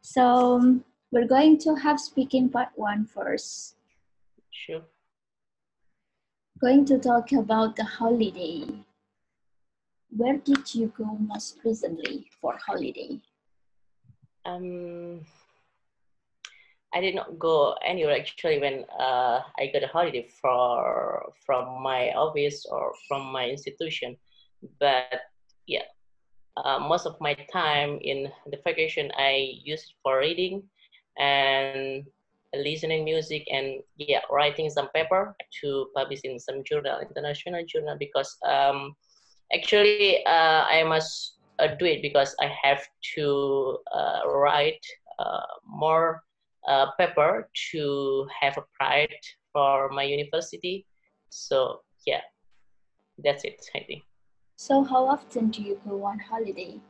So we're going to have speaking part one first. Sure. Going to talk about the holiday. Where did you go most recently for holiday? Um, I did not go anywhere actually when uh, I got a holiday for from my office or from my institution. But yeah, uh, most of my time in the vacation I used for reading and listening music and yeah writing some paper to publish in some journal international journal because um, actually uh, I must uh, do it because I have to uh, write uh, more paper to have a pride for my university. So yeah that's it I think So how often do you go on holiday?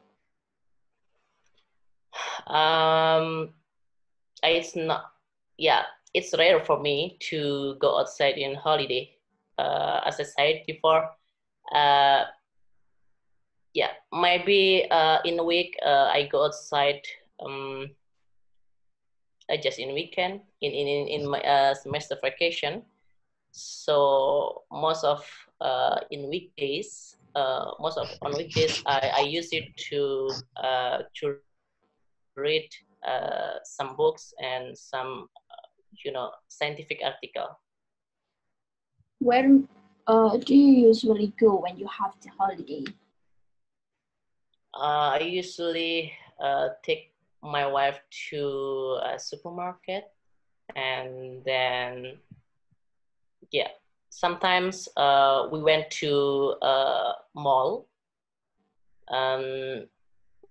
um it's not yeah it's rare for me to go outside in holiday uh, as i said before uh, yeah maybe uh, in a week uh, i go outside um, uh, just in weekend in in, in my uh, semester vacation so most of uh, in weekdays uh, most of on weekdays I, I use it to uh, to read uh, some books and some uh, you know scientific article Where uh, do you usually go when you have the holiday? uh, i usually uh, take my wife to a supermarket and then yeah sometimes uh, we went to a mall um,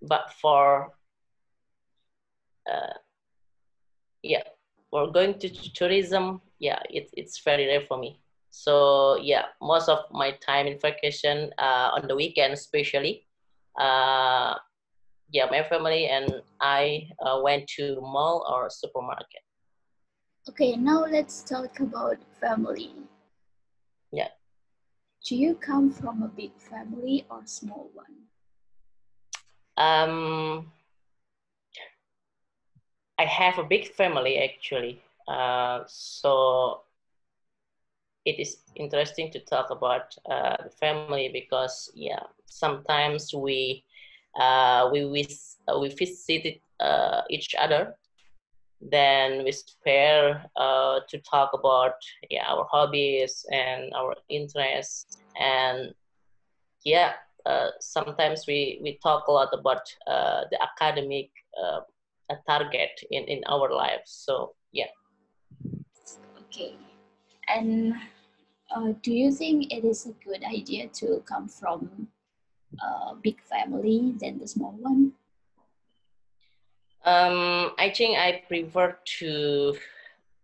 but for uh, yeah for going to tourism yeah it, it's very rare for me so yeah most of my time in vacation uh, on the weekend especially uh, yeah my family and i uh, went to mall or supermarket Okay, now let's talk about family. Do you come from a big family or small one? Um, I have a big family actually, uh, so it is interesting to talk about uh, the family because yeah, sometimes we uh, we we uh, we visit uh, each other, then we spare uh, to talk about yeah our hobbies and our interests and yeah uh, sometimes we we talk a lot about uh, the academic uh, uh, target in in our lives so yeah Okay. And uh, do you think it is a good idea to come from a big family than the small one? Um i think i prefer to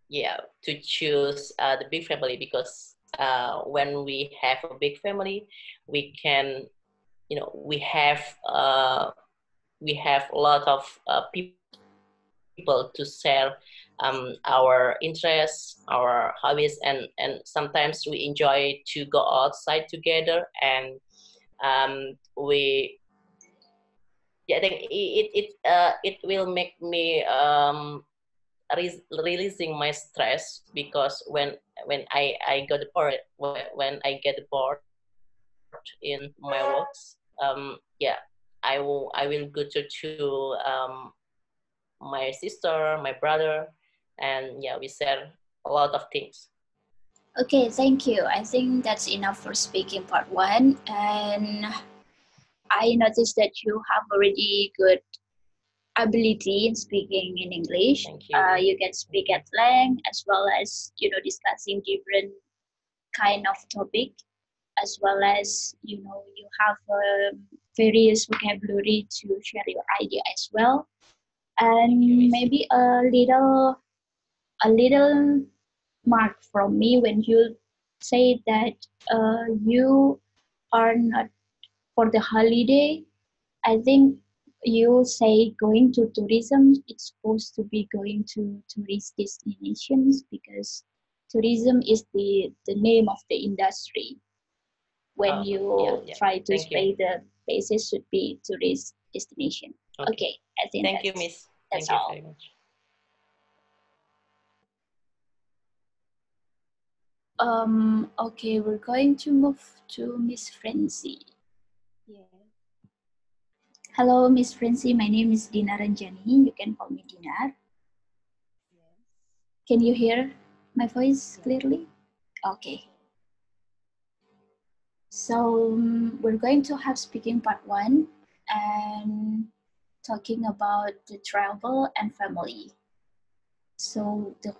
yeah to choose uh, the big family because uh, when we have a big family we can you know we have uh, we have a lot of uh, peop- people to share um, our interests our hobbies and and sometimes we enjoy to go outside together and um, we yeah, I think it it uh, it will make me um, re- releasing my stress because when when I I got bored when, when I get bored in my works um yeah I will I will go to to um my sister my brother and yeah we share a lot of things Okay, thank you. I think that's enough for speaking part one. And I noticed that you have already good ability in speaking in English. thank you Uh, you can speak at length as well as you know discussing different kind of topic, as well as you know you have um, various vocabulary to share your idea as well. And Thank you, Miss. maybe a little a little mark from me when you say that uh, you are not for the holiday. I think you say going to tourism, it's supposed to be going to tourist destinations because tourism is the, the name of the industry. When Oh, you yeah, yeah. try to Thank you. say the basis should be tourist destination. Okay. Okay, I think thank you miss That's Thank all. you very much. Um, okay, we're going to move to Miss Frenzy. Hello, Miss Frenzy. My name is Dinar Ranjani. You can call me Dinar. Yes. Can you hear my voice clearly? Okay. So um, we're going to have speaking part one and talking about the travel and family. So the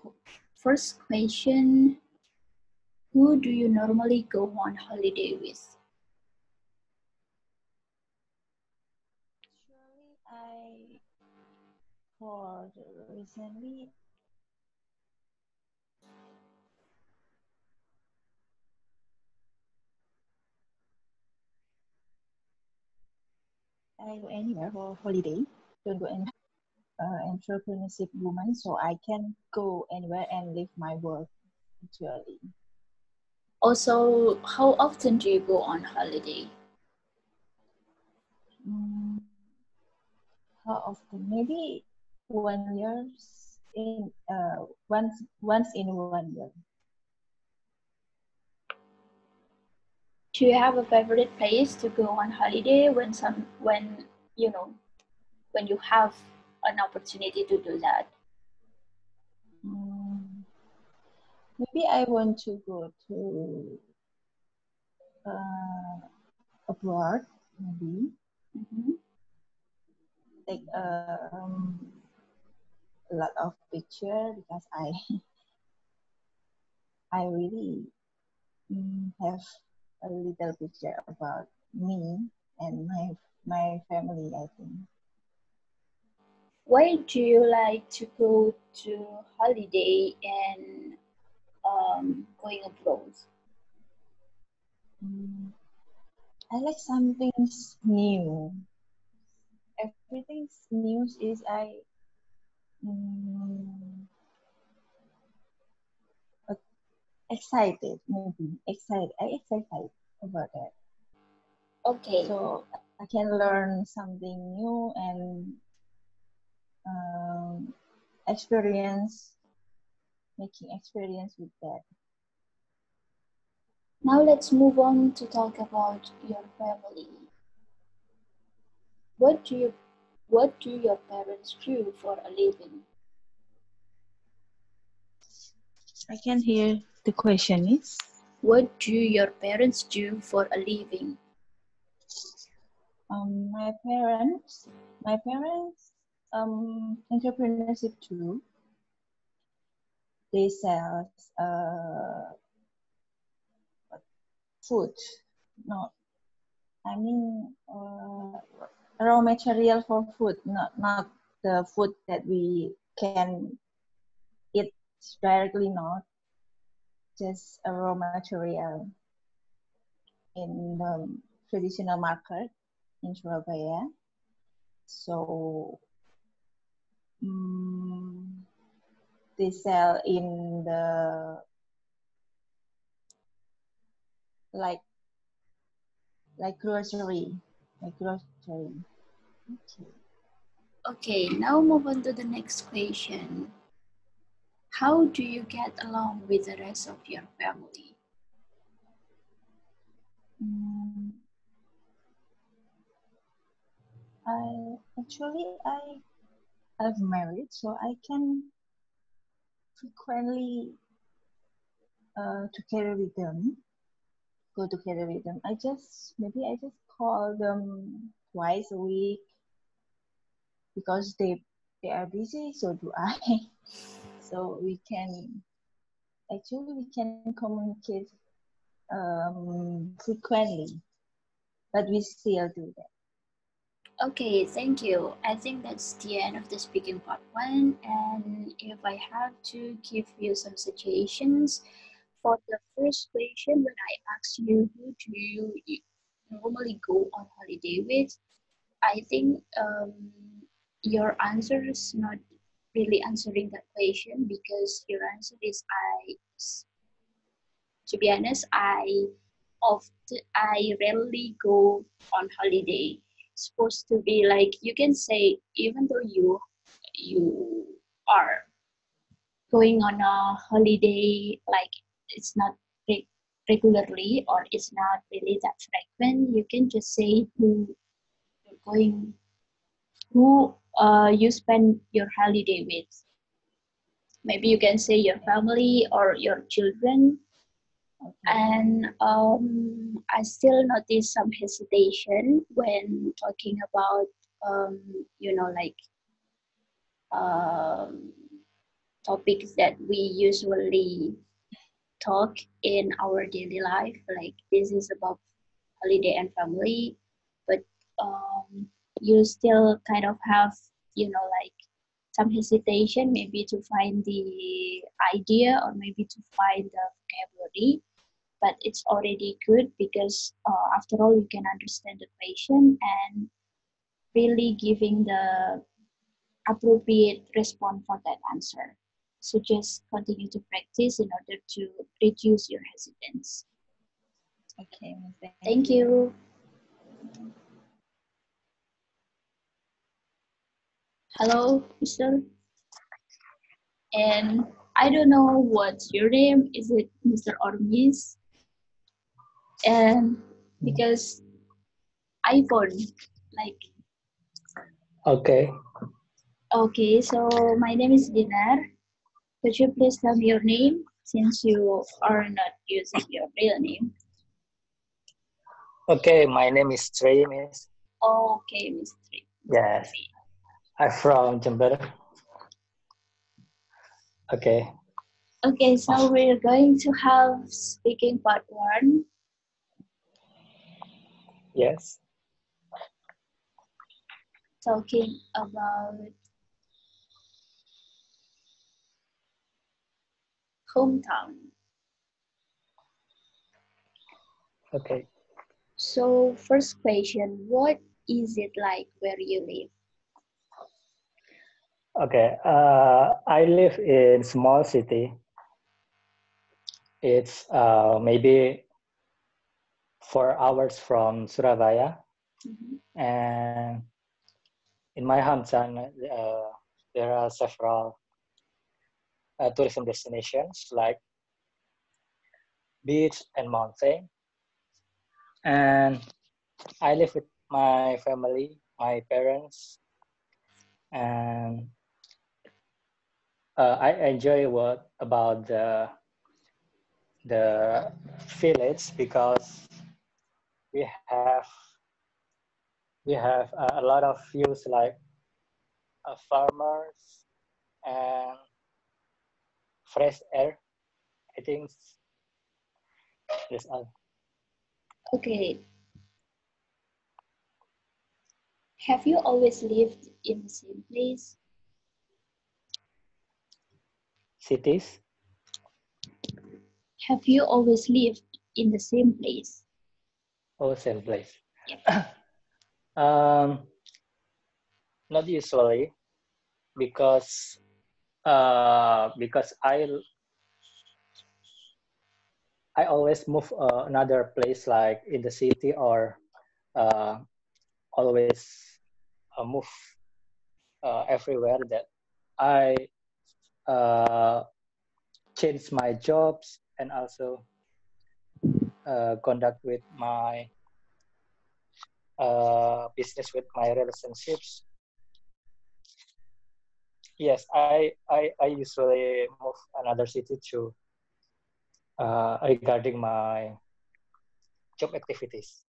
first question, who do you normally go on holiday with? For recently I go anywhere for holiday. Don't go any uh, entrepreneurship woman, so I can go anywhere and leave my work actually. Also, how often do you go on holiday? Mm, how often? Maybe one year in uh once once in one year. Do you have a favorite place to go on holiday when some when you know when you have an opportunity to do that? Mm, maybe I want to go to uh, abroad, maybe Mhm. take um, a lot of picture because I I really mm, have a little picture about me and my my family. I think Why do you like to go to holiday and um, going abroad? Mm, I like something new. Everything's new is I mm, excited maybe excited I excited about that. Okay. So I can learn something new and um, experience making experience with that. Now let's move on to talk about your family. What do you what do your parents do for a living? I can hear the question is What do your parents do for a living? um, my parents my parents um entrepreneurship too. They sell uh, food. No, I mean uh, raw material for food, not not the food that we can eat directly, not just a raw material in the traditional market in Surabaya. So mm, they sell in the like like grocery, like grocery. Okay. Okay, now move on to the next question. How do you get along with the rest of your family? Mm, I actually I I've married, so I can frequently uh, together with them, go together with them. I just maybe I just call them twice a week because they they are busy, so do I. so we can actually we can communicate um, frequently, but we still do that. Okay, thank you. I think that's the end of the speaking part one. And if I have to give you some suggestions for the first question, when I asked you who do you normally go on holiday with, I think um, your answer is not really answering that question because your answer is I. To be honest, I often I rarely go on holiday supposed to be like you can say even though you you are going on a holiday like it's not regularly or it's not really that frequent you can just say who you're going who uh, you spend your holiday with maybe you can say your family or your children Okay. and um, I still notice some hesitation when talking about um, you know like um, topics that we usually talk in our daily life like this is about holiday and family but um, you still kind of have you know like some hesitation maybe to find the idea or maybe to find the vocabulary but it's already good because uh, after all you can understand the patient and really giving the appropriate response for that answer so just continue to practice in order to reduce your hesitance. Okay. Thank, thank you. hello mr and i don't know what's your name is it mr or miss and because iphone like Okay. okay so my name is dinar could you please tell me your name since you are not using your real name Okay, my name is Trey, miss. okay mr Yes. I'm from Jember. Okay. okay so we're going to have speaking part one Yes. talking about hometown Okay. So first question, what is it like where you live? Okay. Uh, I live in small city. It's uh, maybe four hours from Surabaya, Mhm. and in my hometown, uh, there are several uh, tourism destinations like beach and mountain. And I live with my family, my parents, and uh, I enjoy what about the the village because we have we have a, lot of views like uh, farmers and fresh air. I think that's all. Okay. Have you always lived in the same place? Cities. Have you always lived in the same place? Oh, same place. um, not usually, because uh, because I I always move uh, another place like in the city or uh, always uh, move uh, everywhere that I uh, change my jobs and also conduct with my business with my relationships. Yes, I, I, I usually move another city to uh, regarding my job activities.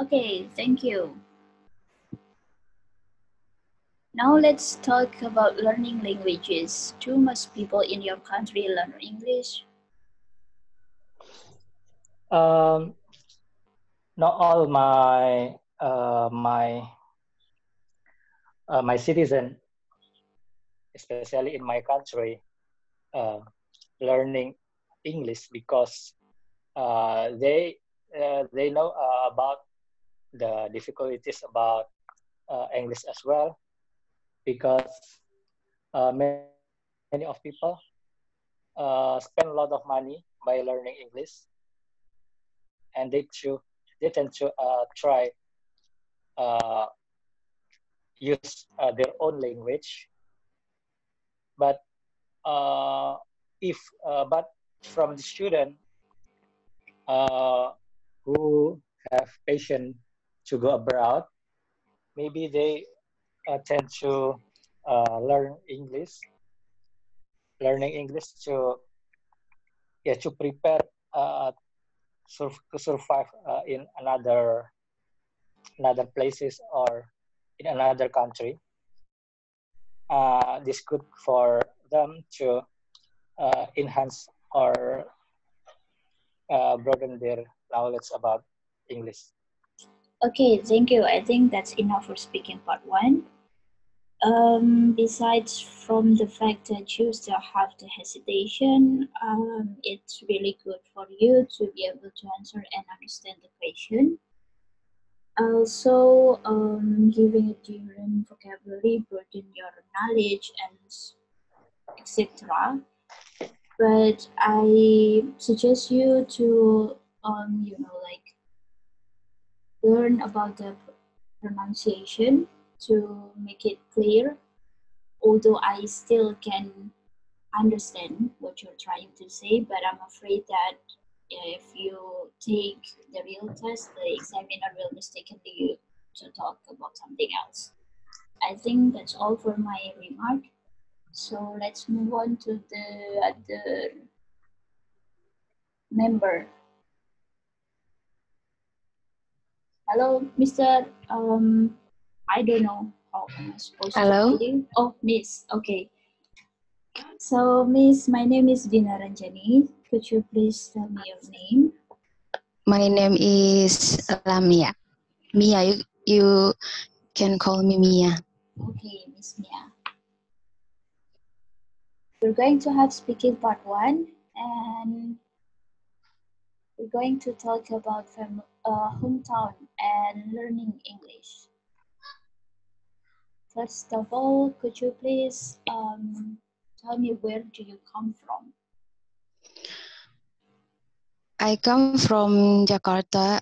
Okay, thank you. Now let's talk about learning languages. Do most people in your country learn English? Um, not all my uh, my uh, my citizen, especially in my country, uh, learning English because uh, they uh, they know uh, about the difficulties about uh, English as well because uh, many, many of people spend a lot of money by learning English and they to they tend to try use their own language but uh, if uh, but from the student uh, who have patience to go abroad, maybe they uh, tend to uh, learn English, learning English to yeah to prepare uh, sur- to survive uh, in another another places or in another country. Uh, this good for them to uh, enhance or uh, broaden their knowledge about English. Okay, thank you. I think that's enough for speaking part one. Um, besides from the fact that you still have the hesitation, um, it's really good for you to be able to answer and understand the question. Also, um, giving a different vocabulary, broaden your knowledge and etc. But I suggest you to, um, you know, like learn about the pronunciation to make it clear. Although I still can understand what you're trying to say, but I'm afraid that if you take the real test, the examiner will mistakenly you to talk about something else. I think that's all for my remark. So let's move on to the other member. Hello, Mr. Um, I don't know how I'm supposed Hello? to you. Oh, Miss. Okay. So, Miss, my name is Dina Ranjani. Could you please tell me your name? My name is Lamia. Mia, you, you can call me Mia. Okay, Miss Mia. We're going to have speaking part one, and we're going to talk about fam- uh, hometown and learning English. First of all, could you please um, tell me where do you come from? I come from Jakarta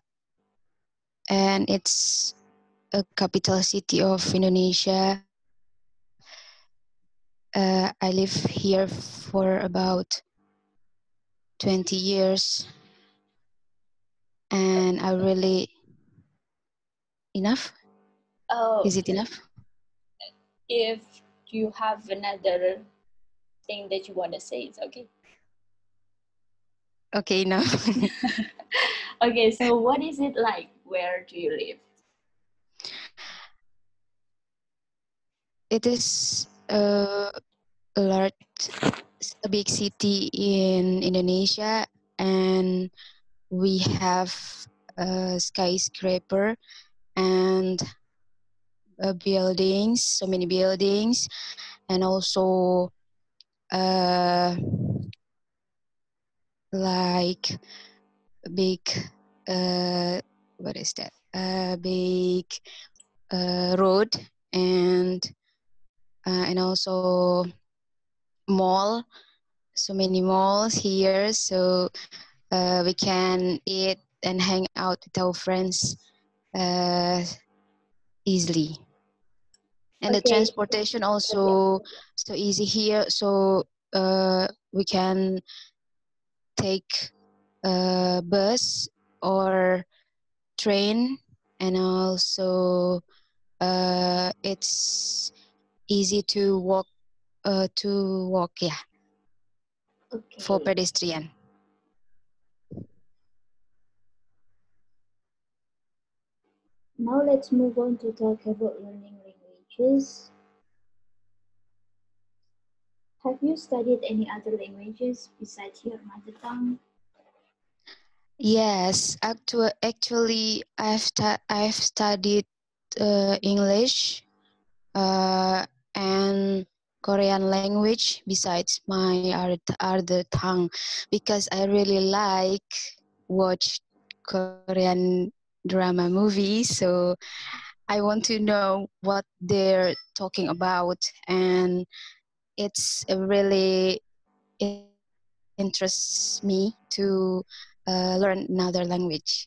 and it's a capital city of Indonesia. Uh, I live here for about 20 years and I really enough? Oh, Is it enough? if you have another thing that you want to say, it's okay. Okay, no. Okay, so what is it like? Where do you live? it is a large, a big city in Indonesia, and we have a skyscraper and uh, buildings, so many buildings, and also uh, like big, uh, what is that? A big uh, road and uh, and also mall. So many malls here. So uh, we can eat and hang out with our friends uh, easily. And the transportation also so easy here. So uh, we can take a bus or train and also uh, it's easy to walk uh, to walk yeah Okay. for pedestrian Now let's move on to talk about learning languages. Have you studied any other languages besides your mother tongue? yes actu- actually i've i've studied uh, english uh, and korean language besides my art- other tongue because i really like watch korean drama movies so i want to know what they're talking about and it's really it interests me to uh, learn another language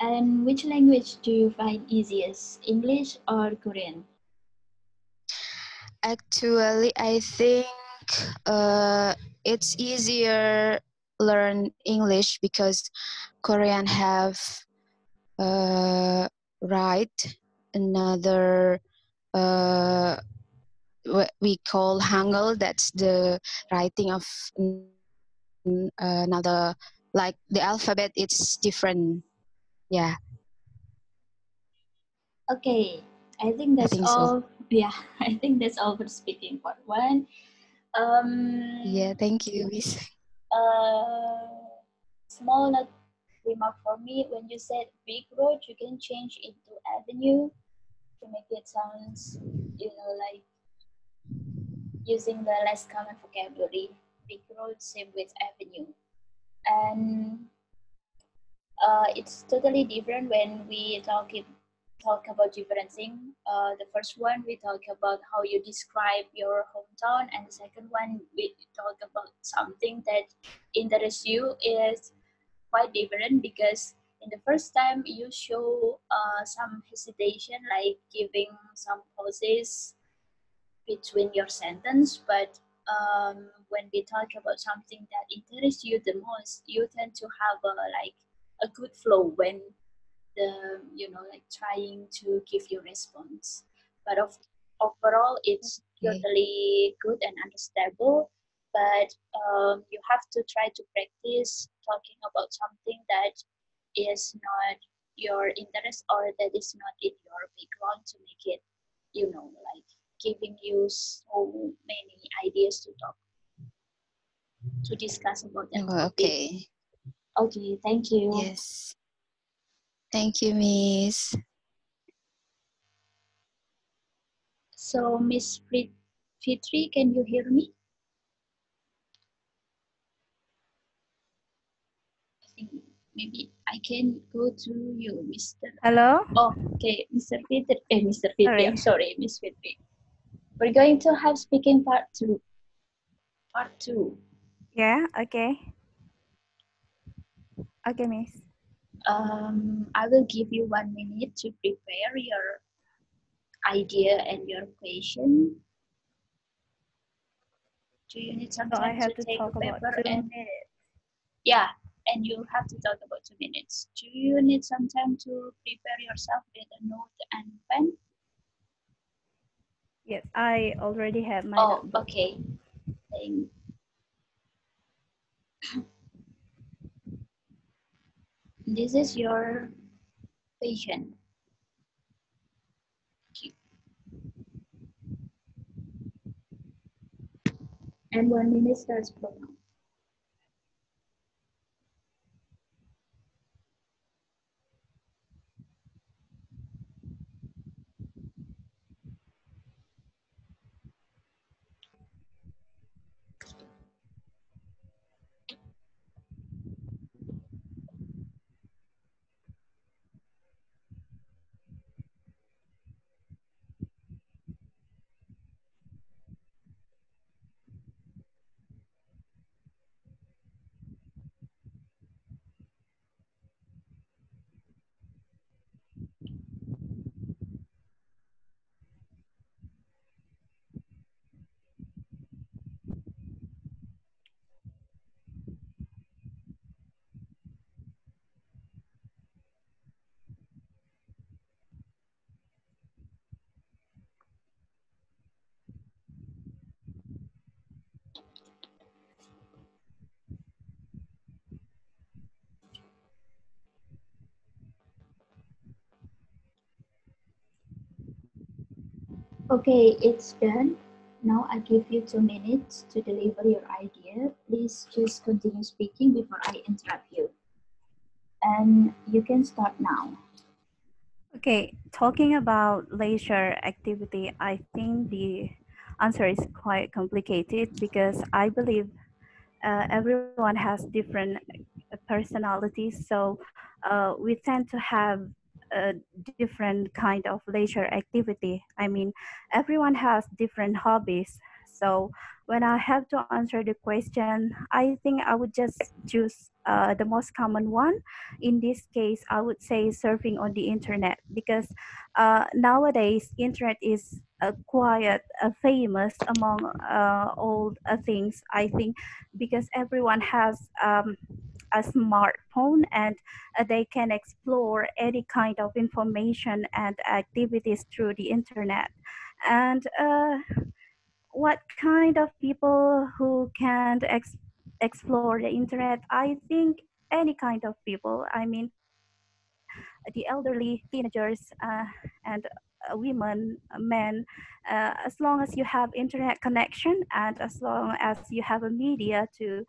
And which language do you find easiest, English or Korean? actually, I think uh, it's easier learn English because Korean have uh, write another uh, what we call Hangul. That's the writing of another like the alphabet. It's different. Yeah. Okay, I think that's I think all. so. Yeah, I think that's all for speaking part one. Um, Yeah, thank you, Miss. uh, small note remark for me when you said big road, you can change into avenue to make it sounds, you know, like using the less common vocabulary. Big road, same with avenue. And uh, it's totally different when we talk it, talk about different. Uh, the first one we talk about how you describe your hometown, and the second one we talk about something that interests you is quite different because in the first time you show uh, some hesitation, like giving some pauses between your sentence, but um, when we talk about something that interests you the most, you tend to have a like a good flow when the you know like trying to give your response. But of, overall, it's Okay. totally good and understandable. But um, you have to try to practice talking about something that is not your interest or that is not in your background to make it, you know, like giving you so many ideas to talk to discuss about that Oh, topic. okay. Okay, thank you. Yes. Thank you, Miss. So, Miss Fitri, can you hear me? I think maybe I can go to you, Mr. Hello? Oh, okay, Mr. Fitri. Eh, Mr. Fitri. Sorry. I'm sorry, Miss Fitri. We're going to have speaking part two. Part two. Yeah, okay. Okay, miss. Um, I will give you one minute to prepare your idea and your question. Do you need some So I time have to to take a paper and minutes. yeah, and you have to talk about two minutes. Do you need some time to prepare yourself with a note and pen? Yes, I already have my Oh, notebook. okay. Thank. This is your patient. And one minute starts from Okay, it's done. Now I give you two minutes to deliver your idea. Please just continue speaking before I interrupt you. And you can start now. Okay, talking about leisure activity, I think the answer is quite complicated because I believe uh, everyone has different personalities. So uh, we tend to have a different kind of leisure activity. I mean, everyone has different hobbies. So when I have to answer the question, I think I would just choose uh, the most common one. In this case, I would say surfing on the internet because uh, nowadays internet is uh, quite famous among uh, all uh, things. I think because everyone has um, a smartphone and uh, they can explore any kind of information and activities through the internet. And uh, what kind of people who can ex- explore the internet? I think any kind of people. I mean the elderly teenagers uh, and women men uh, as long as you have internet connection and as long as you have a media to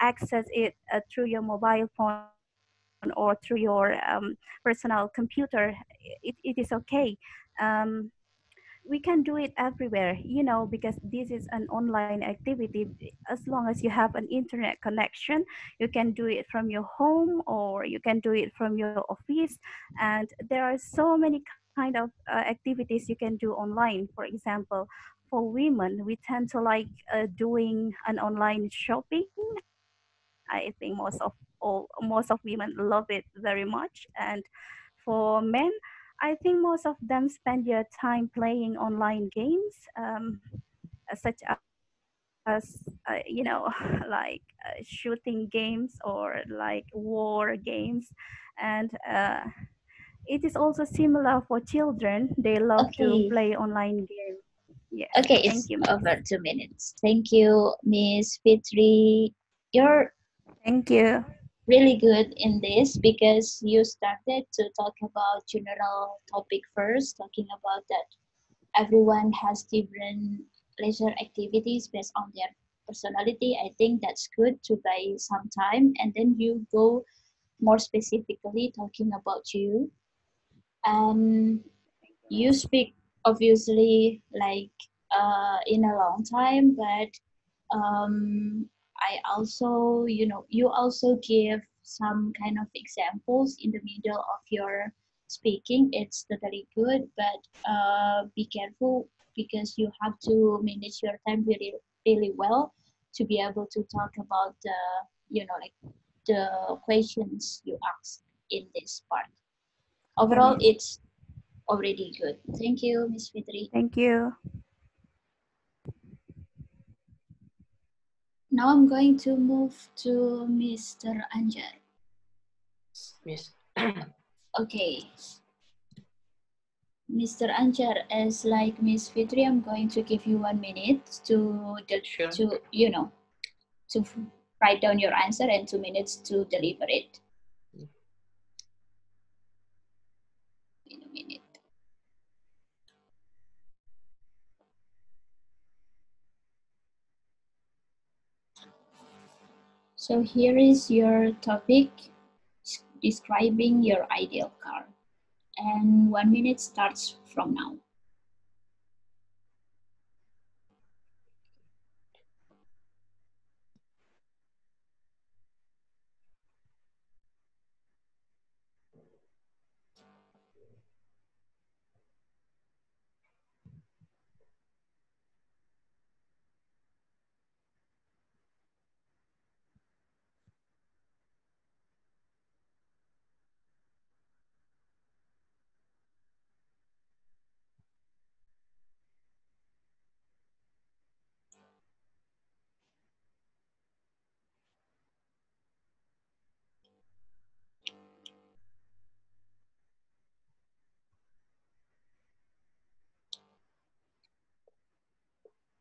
access it uh, through your mobile phone or through your um, personal computer it, it is okay. Um, we can do it everywhere you know because this is an online activity. As long as you have an internet connection you can do it from your home or you can do it from your office. And there are so many kind of uh, activities you can do online. For example for women we tend to like uh, doing an online shopping. I think most of all most of women love it very much. And for men I think most of them spend their time playing online games, um, such as uh, you know, like uh, shooting games or like war games, and uh, it is also similar for children. They love Okay. to play online games. Yeah. Okay, Thank it's you. Over two minutes. Thank you, Miss Fitri. You're Thank you. really good in this because you started to talk about general topic first, talking about that everyone has different leisure activities based on their personality. I think that's good to buy some time and then you go more specifically talking about you. And you speak obviously like uh, in a long time, but um, I also, you know, you also give some kind of examples in the middle of your speaking. It's totally good, but uh, be careful because you have to manage your time really, really well to be able to talk about the, you know, like the questions you ask in this part. Overall, mm-hmm. it's already good. Thank you, Miss Fitri. Thank you. Now I'm going to move to Mr. Anjar. Miss, Okay. Mr. Anjar, as like Miss Fitri, I'm going to give you one minute to the, Sure. to you know to f- write down your answer and two minutes to deliver it. So here is your topic describing your ideal car. And one minute starts from now.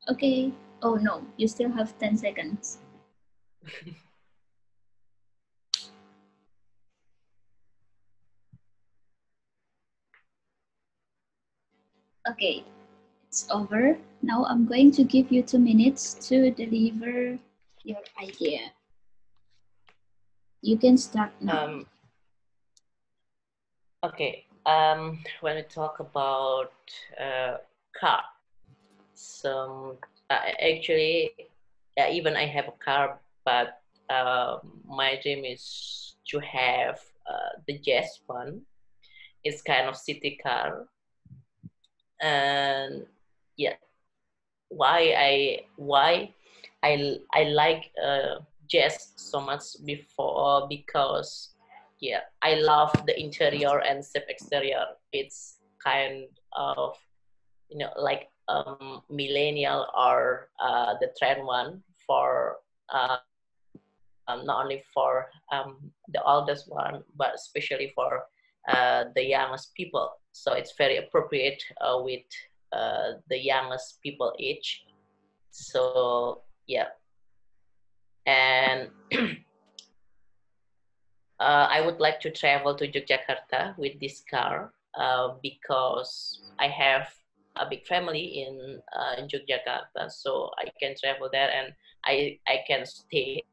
Okay. Oh no, you still have 10 seconds. Okay, it's over. Now I'm going to give you two minutes to deliver your idea. You can start now. Um, okay. Um, when we talk about uh, car, so uh, actually, yeah, even I have a car, but uh, my dream is to have uh, the Jazz one. It's kind of city car, and yeah, why I why I I like uh, jazz so much before because yeah I love the interior and safe exterior. It's kind of you know like um, millennial or uh, the trend one for uh, um, not only for um, the oldest one but especially for uh, the youngest people. So it's very appropriate uh, with uh, the youngest people age. So yeah, and uh, I would like to travel to Yogyakarta with this car because I have a big family in uh, Yogyakarta, so I can travel there and I I can stay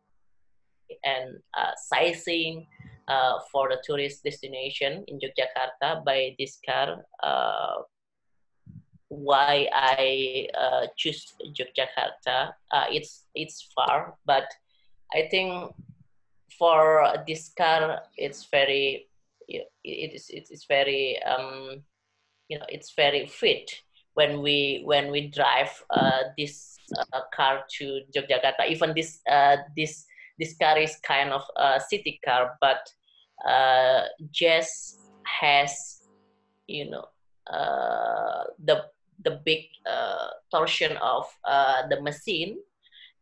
and uh, sightseeing uh, for the tourist destination in Yogyakarta by this car. Uh, why I uh, choose Yogyakarta? Uh, it's it's far, but I think for this car, it's very it is it's very um, you know it's very fit when we when we drive uh, this uh, car to Yogyakarta. Even this uh, this this car is kind of a city car, but uh, has you know uh, the the big uh, torsion of uh, the machine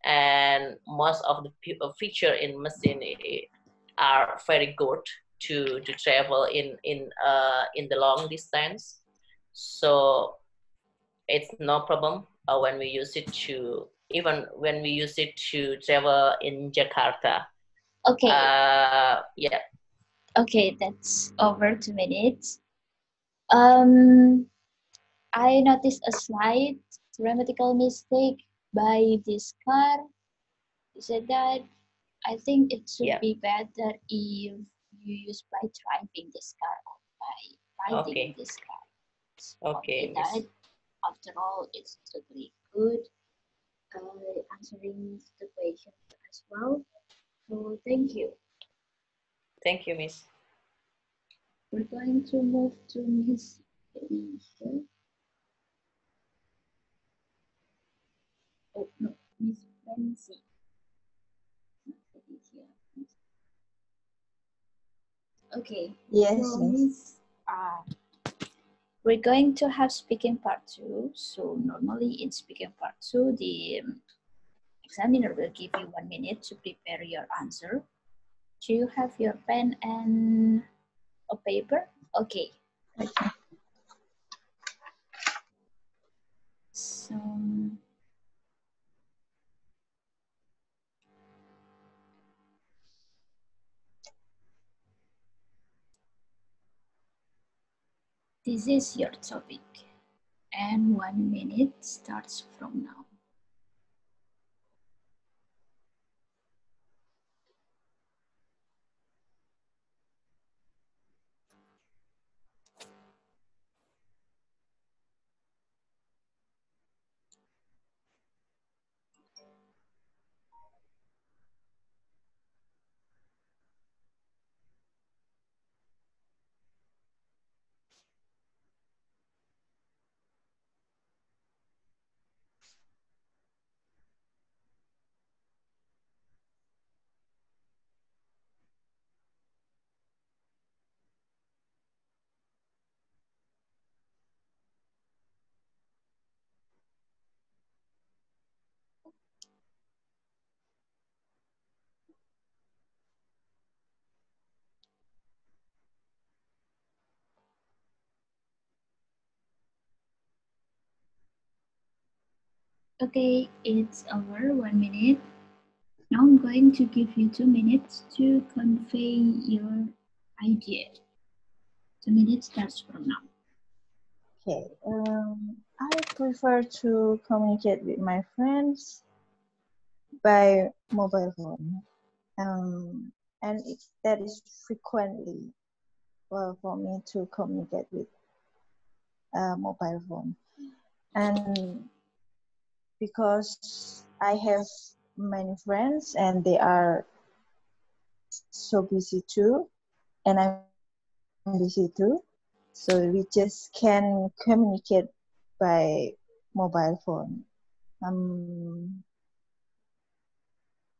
and most of the feature in machine are very good to to travel in in in the long distance so it's no problem uh, when we use it to even when we use it to travel in jakarta Okay. uh yeah Okay, that's over two minutes. Um, I noticed a slight grammatical mistake by this car. You said that I think it should Yeah. be better if you use by driving this car or by riding Okay. this car. It's Okay, that. After all, it's totally good uh, answering the question as well. So thank you. thank you miss We're going to move to Miss Felicia. Oh, no, Miss Fancy. Okay, Yes, so yes. Miss, uh, we're going to have speaking part two. So normally in speaking part two, the um, examiner will give you one minute to prepare your answer. Do you have your pen and a paper? Okay. So this is your topic and one minute starts from now. Okay, it's over one minute. Now I'm going to give you two minutes to convey your idea. Two minutes starts from now. Okay. Um, I prefer to communicate with my friends by mobile phone. Um, and it, that is frequently well for me to communicate with uh, mobile phone. And because I have many friends and they are so busy too, and I'm busy too. So we just can communicate by mobile phone. Um,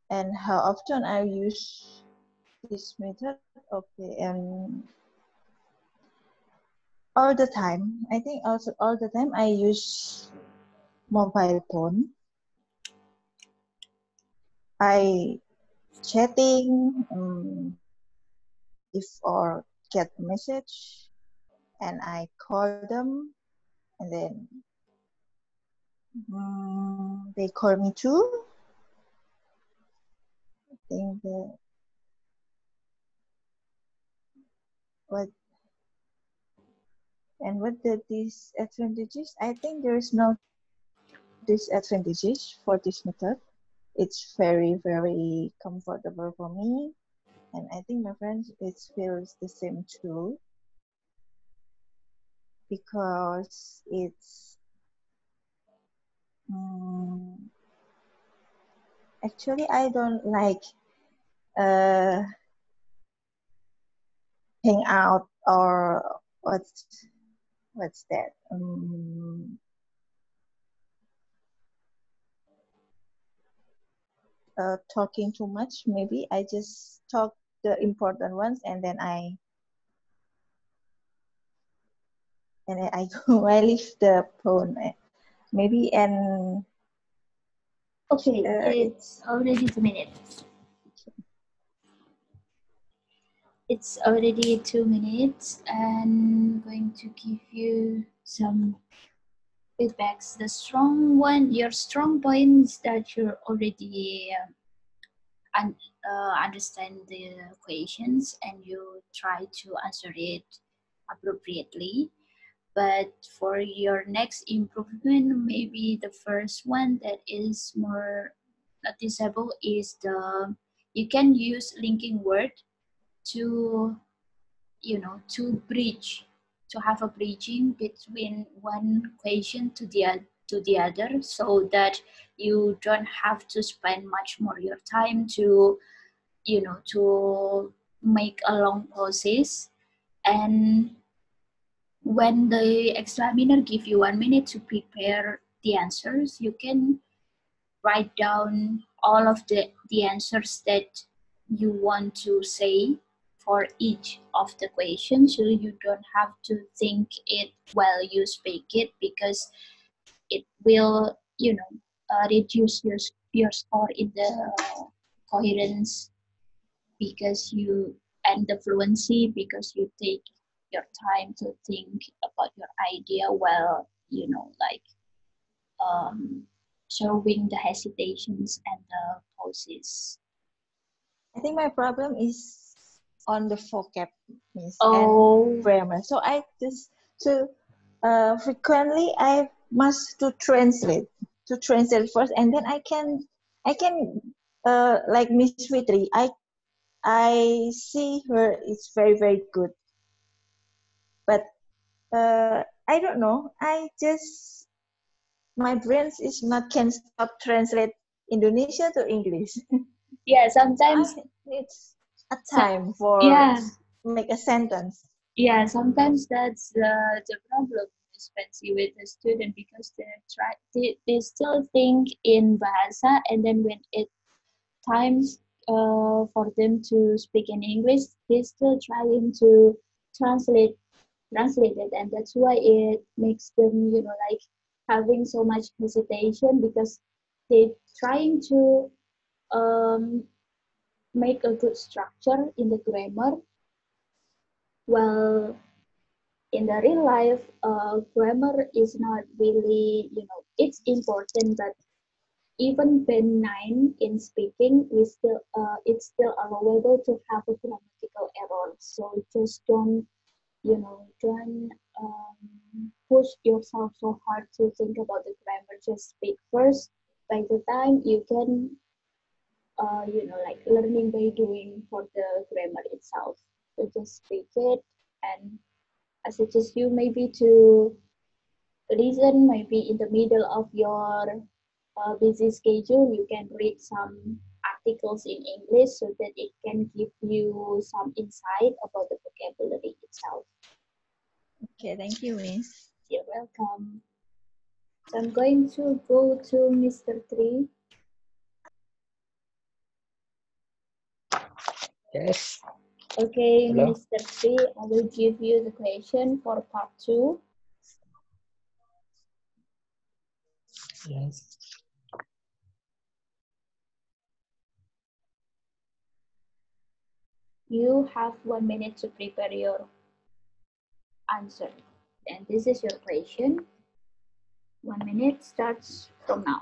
and how often I use this method? Okay, and all the time. I think also all the time I use mobile phone. I chatting um, if or get message and I call them and then um, they call me too. I think that what and what the disadvantages? I think there is no disadvantages for this method. It's very very comfortable for me, and I think my friends it feels the same too. Because it's um, actually I don't like uh, hang out or what's what's that? Um, uh, talking too much. Maybe I just talk the important ones and then I and I go I leave the phone. Maybe and Okay, Uh, it's already two minutes. It's already two minutes. And going to give you some feedbacks. The strong one, your strong points that you already um, un, uh, understand the questions and you try to answer it appropriately. But for your next improvement, maybe the first one that is more noticeable is the you can use linking word to you know to bridge to have a bridging between one question to the to the other so that you don't have to spend much more your time to you know to make a long process. And when the examiner give you one minute to prepare the answers you can write down all of the, the answers that you want to say for each of the questions so you don't have to think it while you speak it because it will you know uh, reduce your your score in the coherence because you and the fluency because you take your time to think about your idea while you know like um, showing the hesitations and the pauses. I think my problem is on the vocab miss, Oh. and grammar. So I just to uh, frequently I must to translate to translate first, and then I can I can uh, like Miss Fitri. I I see her is very very good, but uh, I don't know. I just my brain is not can stop translate Indonesia to English. Yeah, sometimes I need a time for yeah. make a sentence. yeah sometimes that's the the problem especially with the student because they try they, they still think in bahasa and then when it times uh, for them to speak in english they still trying to translate translate it and that's why it makes them you know like having so much hesitation because they trying to um, make a good structure in the grammar. Well in the real life uh, grammar is not really you know it's important but even benign in speaking we still uh, it's still allowable to have a grammatical error. So just don't you know don't um, push yourself so hard to think about the grammar. Just speak first. By the time you can uh, you know like learning by doing for the grammar itself so just speak it and I suggest you maybe to listen maybe in the middle of your uh, busy schedule. You can read some articles in English so that it can give you some insight about the vocabulary itself. Okay, thank you, Miss. You're welcome. So I'm going to go to Mr. Tri. Yes. Okay, Hello. Mr. Tri, I will give you the question for part two. Yes. You have one minute to prepare your answer. And this is your question. One minute starts from now.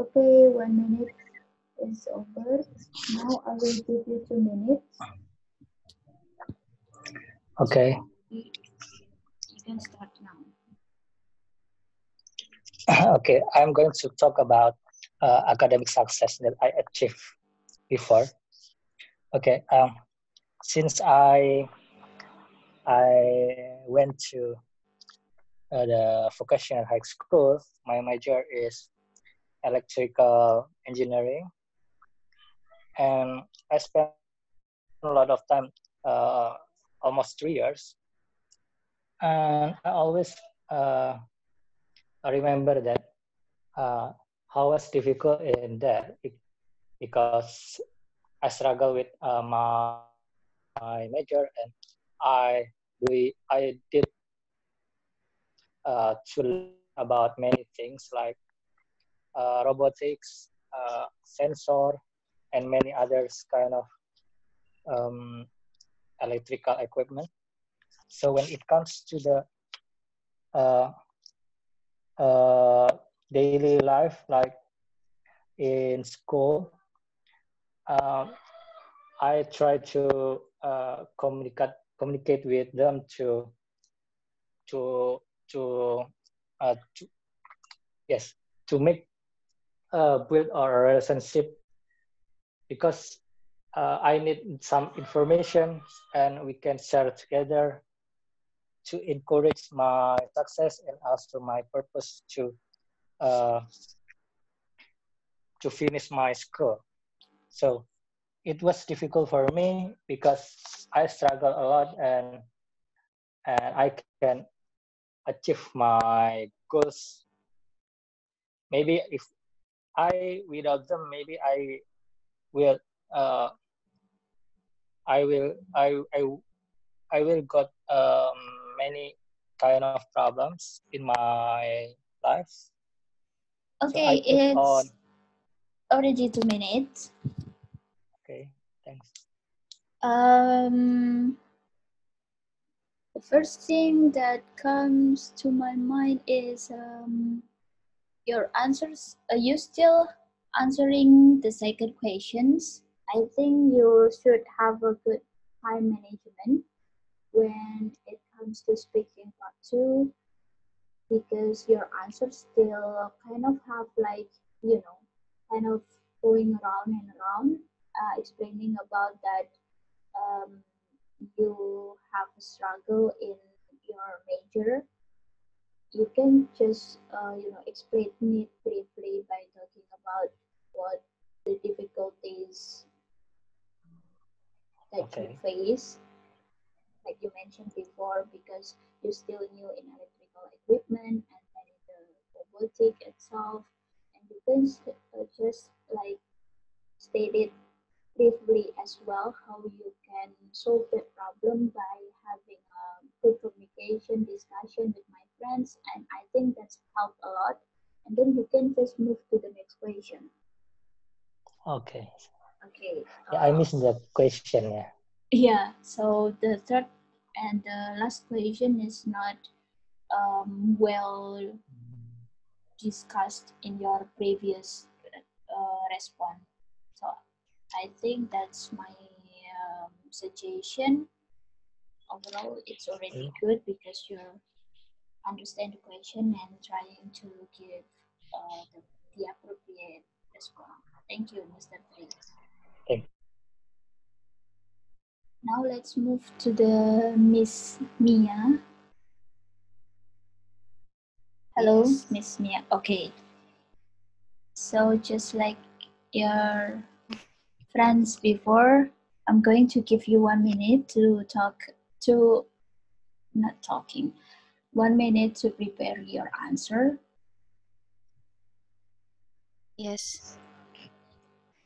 Okay, one minute is over. Now I will give you two minutes. Okay. You can start now. okay. I'm going to talk about uh, academic success that I achieved before. Okay. Um, since I I went to uh, the vocational high school, my major is electrical engineering, and I spent a lot of time, uh, almost three years, and I always uh, remember that uh, how was difficult in that because I struggle with uh, my, my major and I we I did uh, to learn about many things like uh, robotics, uh, sensor, and many others kind of um, electrical equipment. So when it comes to the uh, uh, daily life, like in school, um, I try to uh, communicate communicate with them to to to, uh, to yes to make uh, build our relationship because uh, I need some information and we can share together to encourage my success and also my purpose to uh, to finish my school. So it was difficult for me because I struggle a lot and and I can achieve my goals. Maybe if I without them, maybe I will uh, I will I I I will got um, many kind of problems in my life. Okay, so it's on. already two minutes. Okay, thanks. Um, the first thing that comes to my mind is um, your answers. Are you still answering the second questions? I think you should have a good time management when it comes to speaking part two because your answers still kind of have like you know kind of going around and around uh, explaining about that um, you have a struggle in your major you can just uh, you know explain it briefly by talking about what the difficulties that Okay. you face like you mentioned before because you're still new in electrical equipment and then the robotic itself and you can uh, just like state it briefly as well how you can solve the problem by having a good communication discussion with my friends and i think that's helped a lot. And then you can just move to the next question. Okay. Okay. Yeah, I uh, missed the question. Yeah. Yeah, so the third and the last question is not um, well discussed in your previous uh, response. So I think that's my um, suggestion. Overall, it's already good because you understand the question and trying to give uh, the, the appropriate response. Thank you, Mr. Tri. Thank Now let's move to the Miss Mia. Hello, Yes. Miss Mia. Okay. So just like your friends before, I'm going to give you one minute to talk to not talking. One minute to prepare your answer. Yes.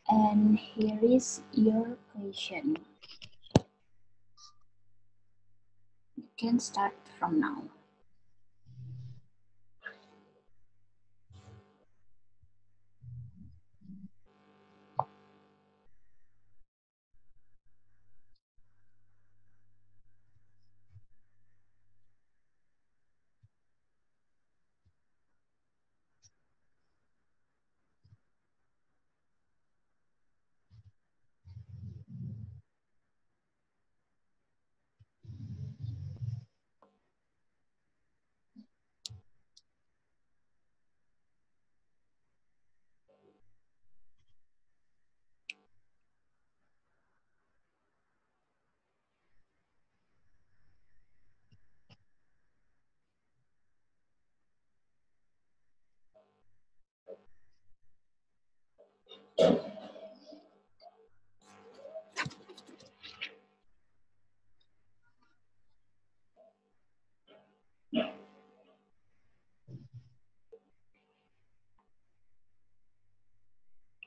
And here is your question. You can start from now.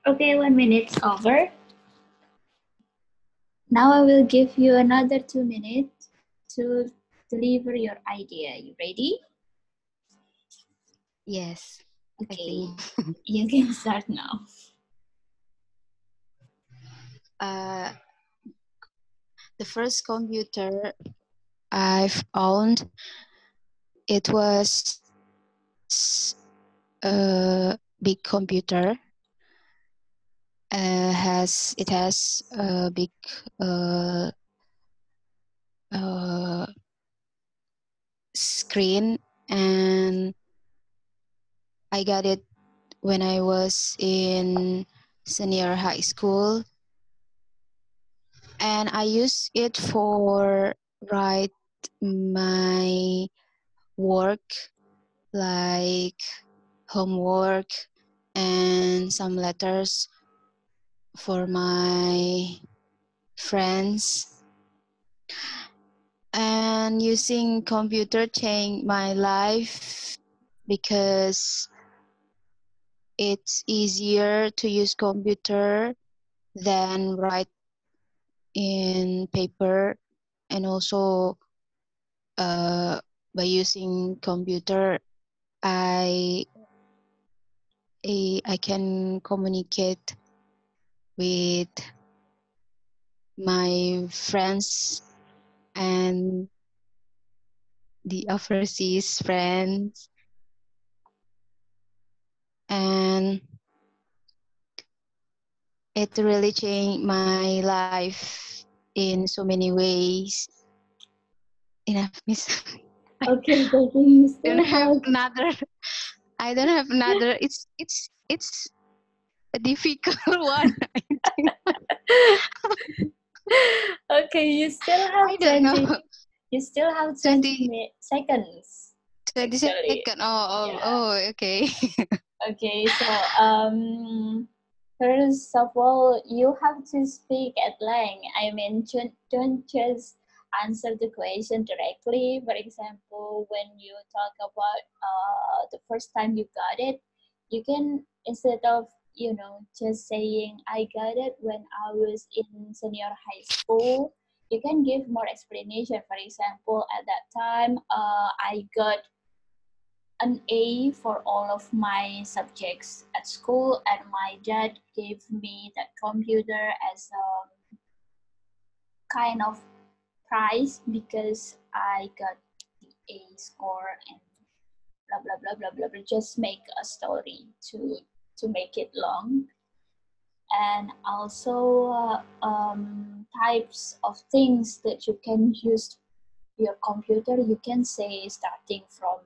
Okay, one minute's over. Now I will give you another two minutes to deliver your idea. You ready? Yes. Okay, you can start now. Uh, the first computer I've owned, it was a big computer. Uh, has it has a big uh, uh, screen. And I got it when I was in senior high school. And I use it for write my work like homework and some letters for my friends. And using computer changed my life because it's easier to use computer than write in paper. And also uh, by using computer I, I I can communicate with my friends and the overseas friends. And it really changed my life in so many ways. Enough miss. Okay, thank you. I don't have another i don't have another. It's it's it's a difficult one okay, you still have I don't 20, know. you still have 20 20 seconds. 20 seconds. oh oh, yeah. oh okay Okay, so um, first of all, you have to speak at length. I mean, don't, don't just answer the question directly. For example, when you talk about uh, the first time you got it, you can instead of you know just saying I got it when I was in senior high school, you can give more explanation. For example, at that time, uh, I got an A for all of my subjects at school, and my dad gave me that computer as a kind of prize because I got the A score and blah blah blah blah blah. blah. Just make a story to to make it long, and also uh, um, types of things that you can use your computer. You can say starting from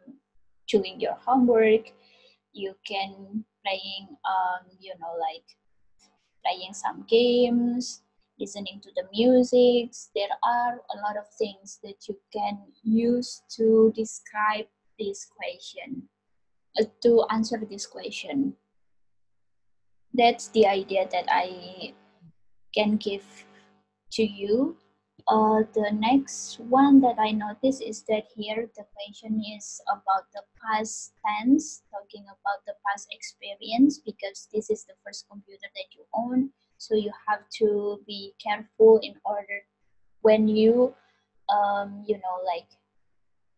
doing your homework you can playing um, you know like playing some games listening to the music there are a lot of things that you can use to describe this question uh, to answer this question that's the idea that i can give to you uh, the next one that I noticed is that here the question is about the past tense, talking about the past experience because this is the first computer that you own. So you have to be careful in order when you, um, you know, like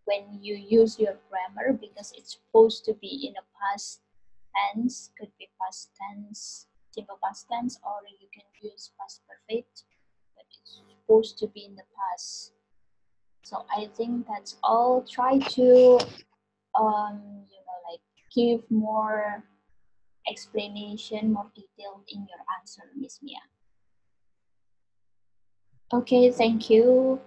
when you use your grammar because it's supposed to be in a past tense, could be past tense, simple past tense, or you can use past perfect but it's supposed to be in the past. So I think that's all. Try to, um, you know, like give more explanation, more detail in your answer, Miss Mia. Okay, thank you.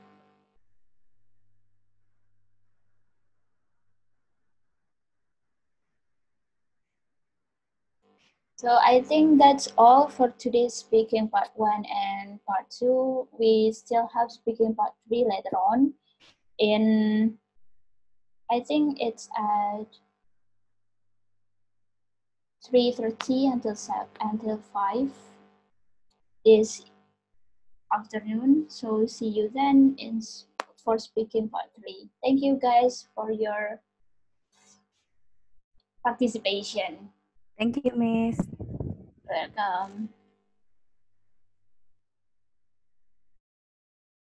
So I think that's all for today's speaking part one and part two. We still have speaking part three later on. In I think it's at three thirty until until five this afternoon. So see you then in for speaking part three. Thank you guys for your participation. Thank you, Miss. Welcome.